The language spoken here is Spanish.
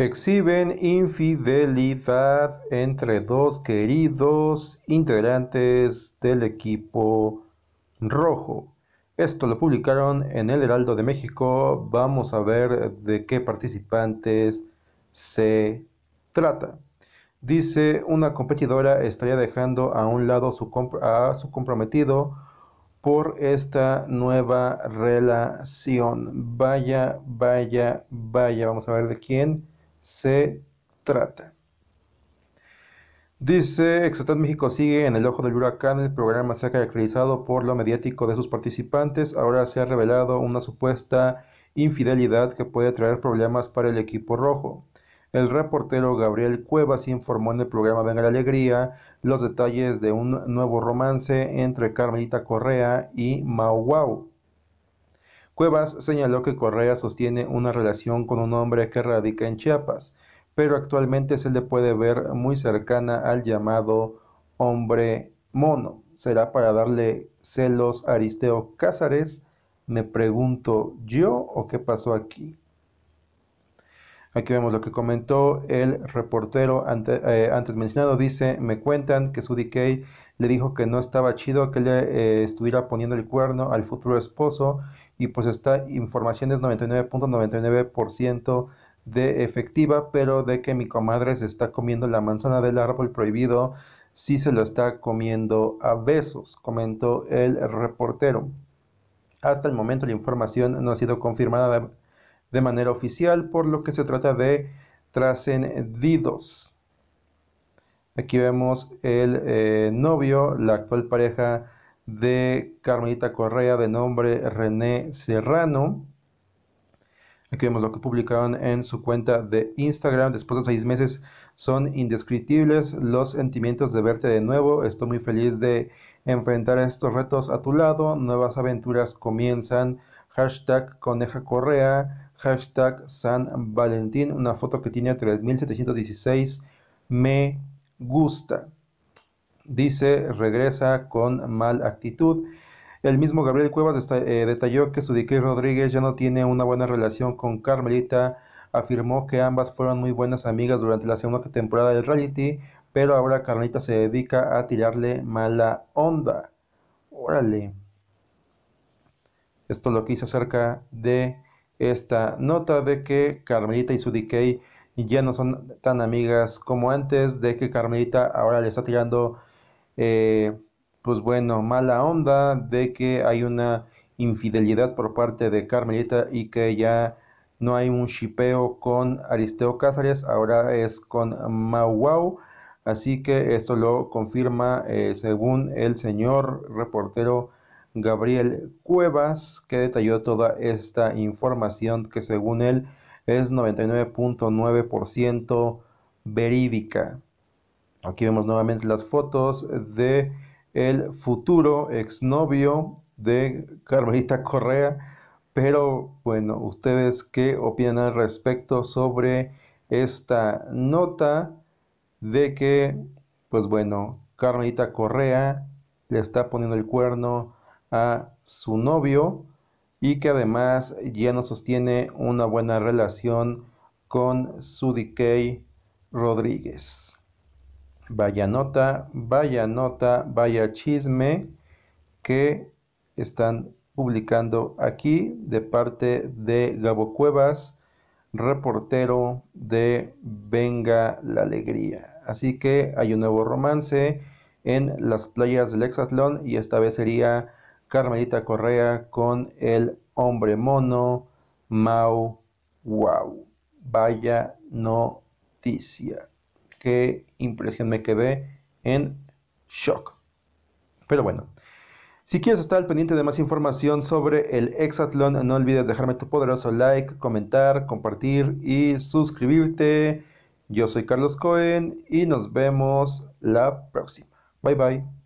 Exhiben infidelidad entre dos queridos integrantes del equipo rojo. Esto lo publicaron en el Heraldo de México. Vamos a ver de qué participantes se trata. Dice una competidora estaría dejando a un lado a su comprometido por esta nueva relación. Vaya, vaya, vaya. Vamos a ver de quién se trata. Dice, Exotat México sigue en el ojo del huracán. El programa se ha caracterizado por lo mediático de sus participantes. Ahora se ha revelado una supuesta infidelidad que puede traer problemas para el equipo rojo. El reportero Gabriel Cuevas informó en el programa Venga la Alegría los detalles de un nuevo romance entre Carmelita Correa y Mau Wow. Cuevas señaló que Correa sostiene una relación con un hombre que radica en Chiapas, pero actualmente se le puede ver muy cercana al llamado hombre mono. ¿Será para darle celos a Aristeo Cázares? Me pregunto yo o qué pasó aquí. Aquí vemos lo que comentó el reportero eh, antes mencionado. Dice, me cuentan que su DK le dijo que no estaba chido que le eh, estuviera poniendo el cuerno al futuro esposo y pues esta información es 99.99% de efectiva, pero de que mi comadre se está comiendo la manzana del árbol prohibido, sí se lo está comiendo a besos, comentó el reportero. Hasta el momento la información no ha sido confirmada de, manera oficial, por lo que se trata de trascendidos. Aquí vemos el eh, novio, la actual pareja de Carmelita Correa de nombre René Serrano. Aquí vemos lo que publicaron en su cuenta de Instagram. Después de seis meses son indescriptibles los sentimientos de verte de nuevo. Estoy muy feliz de enfrentar estos retos a tu lado. Nuevas aventuras comienzan. Hashtag Coneja Correa. Hashtag San Valentín. Una foto que tiene 3716 me gusta dice regresa con mal actitud. El mismo Gabriel Cuevas eh, detalló que Sudiquí Rodríguez ya no tiene una buena relación con Carmelita. Afirmó que ambas fueron muy buenas amigas durante la segunda temporada del reality, pero ahora Carmelita se dedica a tirarle mala onda. Órale. Esto lo que hizo acerca de esta nota de que Carmelita y Sudikey ya no son tan amigas como antes, de que Carmelita ahora le está tirando eh, pues bueno, mala onda de que hay una infidelidad por parte de Carmelita y que ya no hay un shipeo con Aristeo Cázares, ahora es con Mau Así que esto lo confirma eh, según el señor reportero Gabriel Cuevas, que detalló toda esta información que según él es 99.9% verídica. Aquí vemos nuevamente las fotos de el futuro exnovio de Carmelita Correa. Pero bueno, ¿ustedes qué opinan al respecto sobre esta nota de que, pues bueno, Carmelita Correa le está poniendo el cuerno a su novio y que además ya no sostiene una buena relación con su DK Rodríguez. Vaya nota, vaya nota, vaya chisme que están publicando aquí de parte de Gabo Cuevas, reportero de Venga la Alegría. Así que hay un nuevo romance en las playas del Exatlón y esta vez sería Carmelita Correa con el hombre mono Mau Wow. Vaya noticia qué impresión me quedé en shock. Pero bueno, si quieres estar al pendiente de más información sobre el Exatlón, no olvides dejarme tu poderoso like, comentar, compartir y suscribirte. Yo soy Carlos Cohen y nos vemos la próxima. Bye bye.